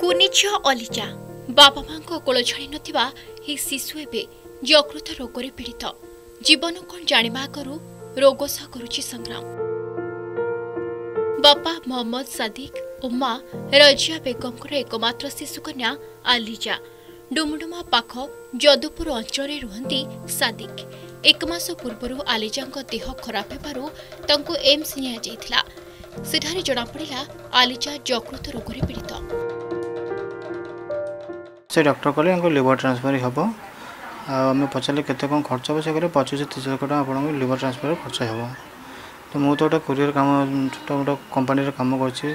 ଝିଅ ଅଲିଜା। ବାପା ମାଙ୍କ କୋଳ ଛାଡ଼ି ନଥିବା ଏହି ଶିଶୁ ଏବେ ଯକୃତ ରୋଗରେ ପୀଡ଼ିତ। ଜୀବନ କ'ଣ ଜାଣିବା ଆଗରୁ ରୋଗ ସହ କରୁଛି ସଂଗ୍ରାମ। ବାପା ମହମ୍ମଦ ସାଦିକ ଓ ମା ରଜିଆ ବେଗମଙ୍କର ଏକମାତ୍ର ଶିଶୁକନ୍ୟା ଆଲିଜା। ଡୁମଡୁମା ପାଖ ଯଦୁପୁର ଅଞ୍ଚଳରେ ରୁହନ୍ତି ସାଦିକ। ଏକ ମାସ ପୂର୍ବରୁ ଆଲିଜାଙ୍କ ଦେହ ଖରାପ ହେବାରୁ ତାଙ୍କୁ ଏମ୍ସ ନିଆଯାଇଥିଲା। ସେଠାରେ ଜଣାପଡ଼ିଲା ଆଲିଜା ଯକୃତ ରୋଗରେ ପୀଡ଼ିତ। ସେ ଡକ୍ଟର କହିଲେ ୟାଙ୍କୁ ଲିଭର ଟ୍ରାନ୍ସଫର ହେବ। ଆଉ ଆମେ ପଚାରିଲେ କେତେ କ'ଣ ଖର୍ଚ୍ଚ ହେବ? ସେ କହିଲେ ପଚିଶ ତିରିଶ ଲକ୍ଷ ଟଙ୍କା ଆପଣଙ୍କୁ ଲିଭର ଟ୍ରାନ୍ସଫର ଖର୍ଚ୍ଚ ହେବ। ତ ମୁଁ ତ ଗୋଟେ କୋରିଅର କାମ ଛୋଟ ମୋଟ କମ୍ପାନୀରେ କାମ କରୁଛି।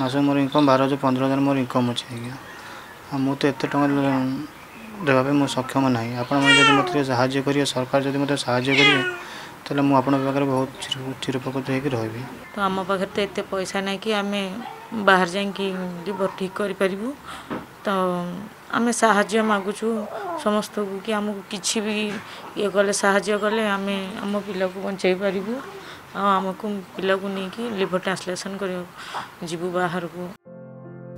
ମାସ ମୋର ଇନକମ୍ ବାର ହଜାର ପନ୍ଦର ହଜାର ମୋର ଇନକମ୍ ଅଛି ଆଜ୍ଞା। ଆଉ ମୁଁ ତ ଏତେ ଟଙ୍କା ଦେବା ପାଇଁ ମୁଁ ସକ୍ଷମ ନାହିଁ। ଆପଣମାନେ ଯଦି ମୋତେ ଟିକେ ସାହାଯ୍ୟ କରିବେ ସରକାର ଯଦି ମୋତେ ସାହାଯ୍ୟ କରିବେ ତାହେଲେ ମୁଁ ଆପଣଙ୍କ ପାଖରେ ବହୁତ ଚିରପକୃତ ହେଇକି ରହିବି। ତ ଆମ ପାଖରେ ତ ଏତେ ପଇସା ନାହିଁ କି ଆମେ ବାହାରେ ଯାଇକି ଲିଭର ଠିକ୍ କରିପାରିବୁ। ତ ଆମେ ସାହାଯ୍ୟ ମାଗୁଛୁ ସମସ୍ତଙ୍କୁ କି ଆମକୁ କିଛି ବି ଇଏ କଲେ ସାହାଯ୍ୟ କଲେ ଆମେ ଆମ ପିଲାକୁ ବଞ୍ଚାଇ ପାରିବୁ। ଆଉ ଆମକୁ ପିଲାକୁ ନେଇକି ଲିଭର ଟ୍ରାନ୍ସଲେସନ୍ କରିବାକୁ ଯିବୁ ବାହାରକୁ।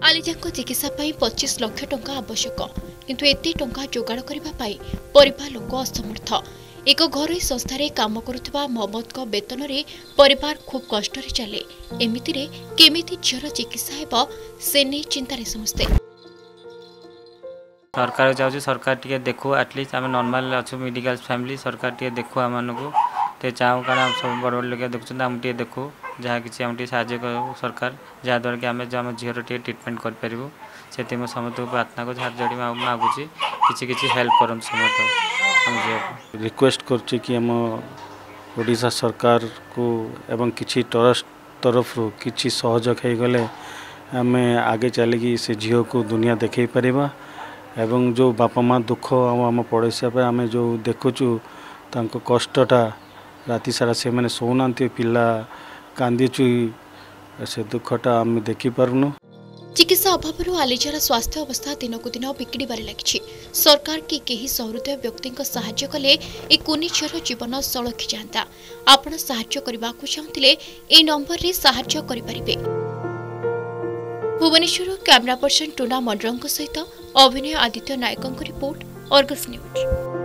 ଆଲିଜାଙ୍କ ଚିକିତ୍ସା ପାଇଁ ପଚିଶ ଲକ୍ଷ ଟଙ୍କା ଆବଶ୍ୟକ। କିନ୍ତୁ ଏତେ ଟଙ୍କା ଯୋଗାଡ଼ କରିବା ପାଇଁ ପରିବାର ଲୋକ ଅସମର୍ଥ। ଏକ ଘରୋଇ ସଂସ୍ଥାରେ କାମ କରୁଥିବା ମହମ୍ମଦଙ୍କ ବେତନରେ ପରିବାର ଖୁବ୍ କଷ୍ଟରେ ଚାଲେ। ଏମିତିରେ କେମିତି ଝିଅର ଚିକିତ୍ସା ହେବ ସେ ନେଇ ଚିନ୍ତାରେ ସମସ୍ତେ। सरकार चाहिए सरकार टी देखु आटलिस्ट आम नर्माल अच्छे मेडिकल फैमिली सरकार टी देखु आम को चाहूँ कारण सब बड़ बड़ लगे देखुं आम टे देखु जहाँ कि आम सा सरकार जहाँद्वारा कि आम आम झीर टे ट्रिटमेंट करूँ से समस्त प्रार्थना को हाथ जोड़ी मागुची किसी किसी हेल्प कर समस्त रिक्वेस्ट कर सरकार को एवं किसी ट्रस्ट तरफ़ किसी सहयोग हो गले आम आगे चलिकी से झील को दुनिया देख पार ଏବଂ ଯେଉଁ ବାପା ମା' ଦୁଃଖ ଆଉ ଆମ ପଡ଼ୋଶୀ ପାଇଁ ଆମେ ଯେଉଁ ଦେଖୁଛୁ ତାଙ୍କ କଷ୍ଟଟା ରାତି ସାରା ସେମାନେ ଶୋଉନାହାନ୍ତି ପିଲା କାନ୍ଦିଛୁ ସେ ଦୁଃଖଟା ଆମେ ଦେଖିପାରୁନୁ। ଚିକିତ୍ସା ଅଭାବରୁ ଆଲିଜାର ସ୍ୱାସ୍ଥ୍ୟ ଅବସ୍ଥା ଦିନକୁ ଦିନ ବିଗିଡ଼ିବାରେ ଲାଗିଛି। ସରକାର କି କେହି ସହୃଦୟ ବ୍ୟକ୍ତିଙ୍କ ସାହାଯ୍ୟ କଲେ ଏ କୁନି ଝିଅର ଜୀବନ ସଳଖି ଯାଆନ୍ତା। ଆପଣ ସାହାଯ୍ୟ କରିବାକୁ ଚାହୁଁଥିଲେ ଏହି ନମ୍ବରରେ ସାହାଯ୍ୟ କରିପାରିବେ। ଭୁବନେଶ୍ୱରରୁ କ୍ୟାମେରା ପର୍ସନ ଟୁନା ମଣ୍ଡଳଙ୍କ ସହିତ ଅଭିନୟ ଆଦିତ୍ୟ ନାୟକଙ୍କ ରିପୋର୍ଟ ଅର୍ଗସ୍ ନ୍ୟୁଜ୍